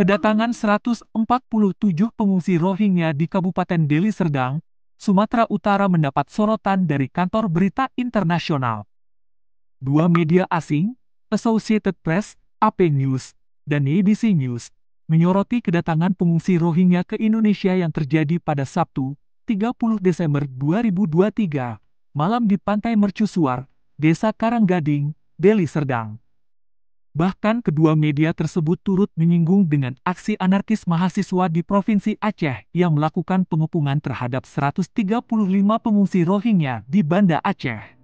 Kedatangan 147 pengungsi Rohingya di Kabupaten Deli Serdang, Sumatera Utara mendapat sorotan dari kantor berita internasional. Dua media asing, Associated Press, AP News, dan ABC News, menyoroti kedatangan pengungsi Rohingya ke Indonesia yang terjadi pada Sabtu, 30 Desember 2023, malam di Pantai Mercusuar, Desa Karanggading, Deli Serdang. Bahkan kedua media tersebut turut menyinggung dengan aksi anarkis mahasiswa di Provinsi Aceh yang melakukan pengepungan terhadap 135 pengungsi Rohingya di Banda Aceh.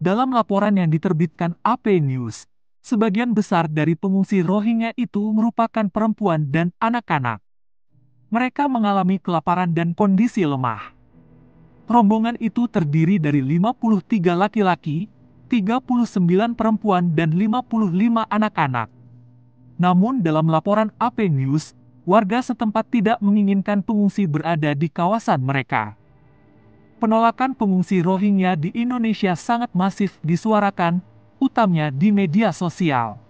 Dalam laporan yang diterbitkan AP News, sebagian besar dari pengungsi Rohingya itu merupakan perempuan dan anak-anak. Mereka mengalami kelaparan dan kondisi lemah. Rombongan itu terdiri dari 53 laki-laki, 39 perempuan dan 55 anak-anak. Namun dalam laporan AP News, warga setempat tidak menginginkan pengungsi berada di kawasan mereka. Penolakan pengungsi Rohingya di Indonesia sangat masif disuarakan, utamanya di media sosial.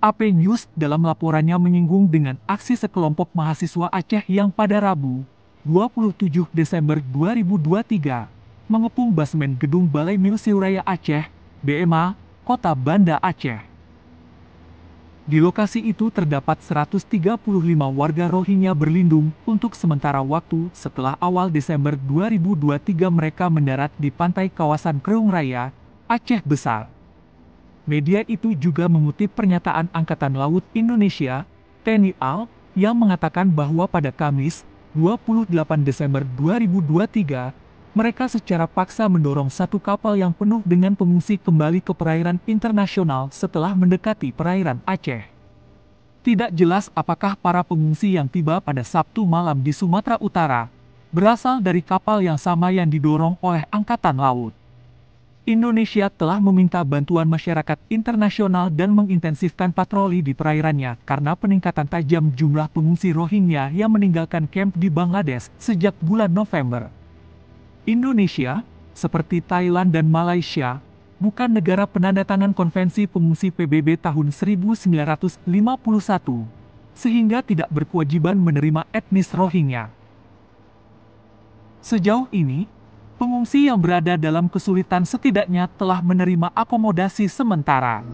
AP News dalam laporannya menyinggung dengan aksi sekelompok mahasiswa Aceh yang pada Rabu, 27 Desember 2023, mengepung basement gedung Balai Museum Raya Aceh, BMA, Kota Banda Aceh. Di lokasi itu terdapat 135 warga Rohingya berlindung untuk sementara waktu setelah awal Desember 2023 mereka mendarat di pantai kawasan Kreung Raya, Aceh Besar. Media itu juga mengutip pernyataan Angkatan Laut Indonesia, TNI AL, yang mengatakan bahwa pada Kamis, 28 Desember 2023, mereka secara paksa mendorong satu kapal yang penuh dengan pengungsi kembali ke perairan internasional setelah mendekati perairan Aceh. Tidak jelas apakah para pengungsi yang tiba pada Sabtu malam di Sumatera Utara berasal dari kapal yang sama yang didorong oleh Angkatan Laut. Indonesia telah meminta bantuan masyarakat internasional dan mengintensifkan patroli di perairannya karena peningkatan tajam jumlah pengungsi Rohingya yang meninggalkan kamp di Bangladesh sejak bulan November. Indonesia, seperti Thailand dan Malaysia, bukan negara penandatangan konvensi pengungsi PBB tahun 1951, sehingga tidak berkewajiban menerima etnis Rohingya. Sejauh ini, pengungsi yang berada dalam kesulitan setidaknya telah menerima akomodasi sementara.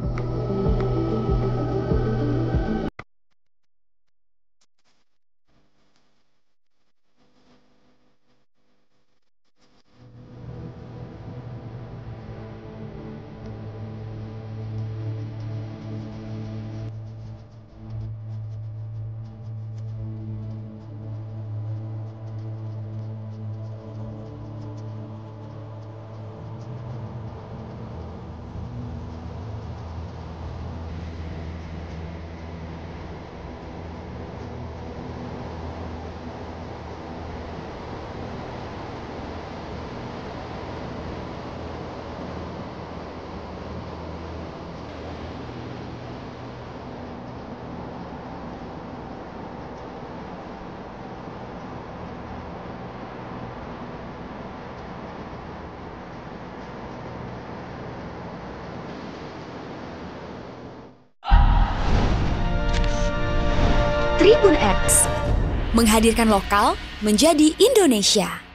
Tribun X menghadirkan lokal menjadi Indonesia.